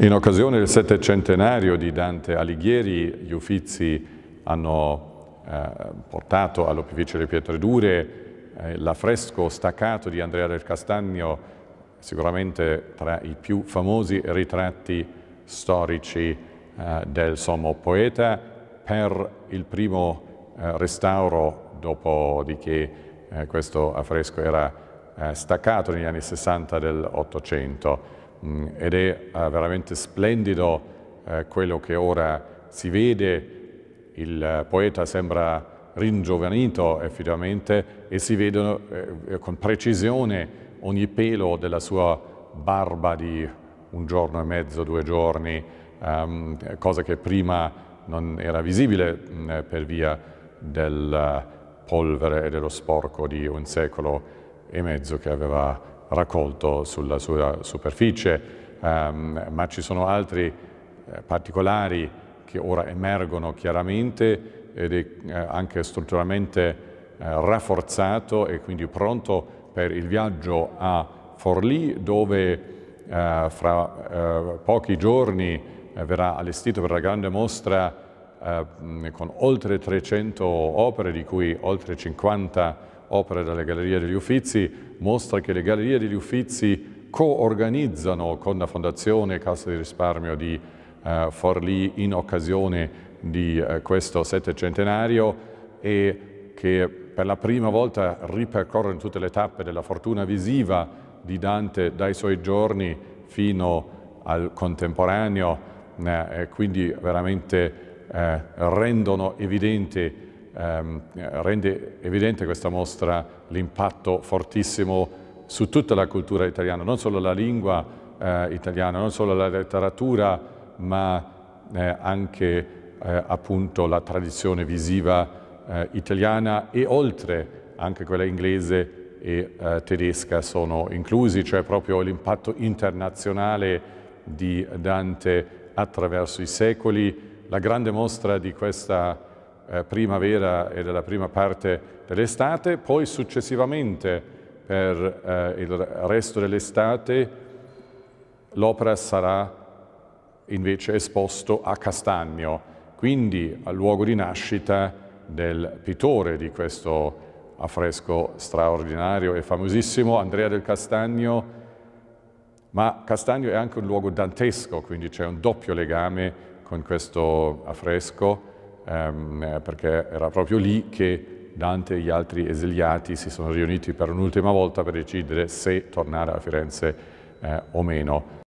In occasione del settecentenario di Dante Alighieri, gli Uffizi hanno eh, portato all'Opificio di Pietredure eh, l'affresco staccato di Andrea del Castagno, sicuramente tra i più famosi ritratti storici eh, del sommo poeta, per il primo eh, restauro, dopodiché eh, questo affresco era eh, staccato negli anni 60 dell'Ottocento. Mm, ed è uh, veramente splendido uh, quello che ora si vede, il poeta sembra ringiovanito effettivamente e si vedono eh, con precisione ogni pelo della sua barba di un giorno e mezzo, due giorni, um, cosa che prima non era visibile mm, per via del polvere e dello sporco di un secolo e mezzo che aveva raccolto sulla sua superficie, um, ma ci sono altri eh, particolari che ora emergono chiaramente ed è eh, anche strutturalmente eh, rafforzato e quindi pronto per il viaggio a Forlì dove fra pochi giorni verrà allestito per la grande mostra con oltre 300 opere, di cui oltre 50 opere dalle Gallerie degli Uffizi, mostra che le Gallerie degli Uffizi co-organizzano con la Fondazione Cassa di Risparmio di eh, Forlì in occasione di eh, questo settecentenario e che per la prima volta ripercorrono tutte le tappe della fortuna visiva di Dante dai suoi giorni fino al contemporaneo eh, quindi veramente eh, rendono evidente ehm, rende evidente questa mostra l'impatto fortissimo su tutta la cultura italiana, non solo la lingua eh, italiana, non solo la letteratura, ma eh, anche eh, appunto la tradizione visiva eh, italiana e oltre anche quella inglese e eh, tedesca sono inclusi, cioè proprio l'impatto internazionale di Dante attraverso i secoli. La grande mostra di questa eh, primavera e della prima parte dell'estate, poi successivamente per eh, il resto dell'estate l'opera sarà invece esposto a Castagno, quindi al luogo di nascita del pittore di questo affresco straordinario e famosissimo, Andrea del Castagno, ma Castagno è anche un luogo dantesco, quindi c'è un doppio legame con questo affresco, ehm, perché era proprio lì che Dante e gli altri esiliati si sono riuniti per un'ultima volta per decidere se tornare a Firenze eh, o meno.